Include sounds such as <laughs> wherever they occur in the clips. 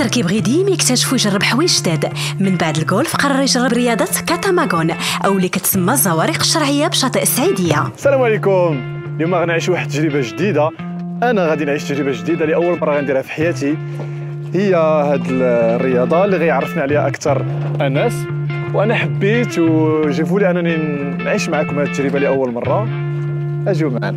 بدر كيبغي ديما يكتشف ويجرب حوايج جداد. من بعد الجولف قرر يجرب رياضة catamaran أو اللي كتسمى الزوارق الشراعية بشاطئ السعيدية. السلام عليكم. اليوم غنعيش واحد التجربة جديدة. أنا غادي نعيش تجربة جديدة لأول مرة غنديرها في حياتي. هي هاد الرياضة اللي غيعرفنا عليها أكثر انس وأنا حبيت وجابوا لي أنني نعيش معكم هاد التجربة لأول مرة. أجيو معنا.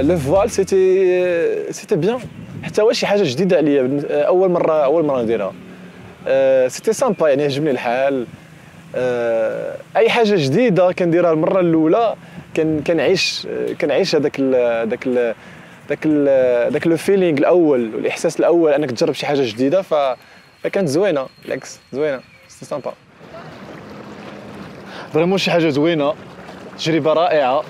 la voile c'était c'était bien حتى هو شي حاجة جديدة عليا. أول مره أول مرة نديرها. c'était sympa يعني عجبني الحال. آه، أي حاجة جديدة كنديرها المرة الأولى كان كنعيش كنعيش هذاك هذاك ال- ذاك le feeling الأول والإحساس الأول أنك تجرب شي حاجة جديدة ف فكانت زوينة بالعكس زوينة. c'était sympa vraiment شي حاجة زوينة. تجربة رائعة.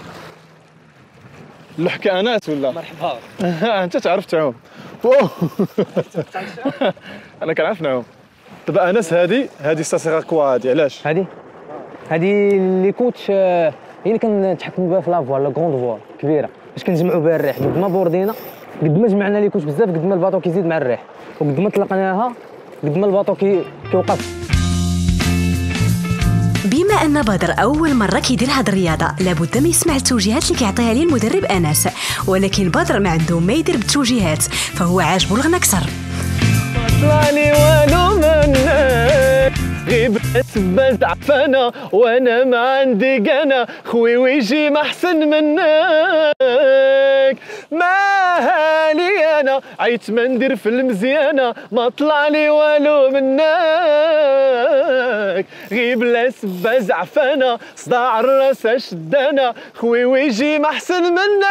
الحكانات ولا؟ مرحبا. <laughs> أنت تعرف تعوم. <laughs> أنا كنعرف نعوم. دابا آنس هادي هادي ça sert à quoi هادي علاش؟ هادي. هادي l'écoute آه، هي اللي كنتحكموا بها في la voile la grande voile كبيرة. باش كنجمعوا بها الريح. قد ما بوردينا قد ما جمعنا l'écoute بزاف قد ما ال bateau كيزيد مع الريح. وقد ما طلقناها قد ما الباطو كي كيوقف. بما أن بدر أول مرة كيدير هاد الرياضة لابد ما يسمع التوجيهات اللي كيعطيها ليه المدرب أنس. ولكن بدر ما عنده ما يدير بالتوجيهات فهو عاجبو الغنى أكثر. طلعني والو منك غيب سبة زعفانة وأنا ما عندي قنا خوي ويجي ما أحسن منك. ما هالي أنا؟ عيت ما ندير في المزيانة ما طلع لي والو منك. غيب لا سبة زعفانة صداع الرأس شدانا خوي ويجي ما أحسن منك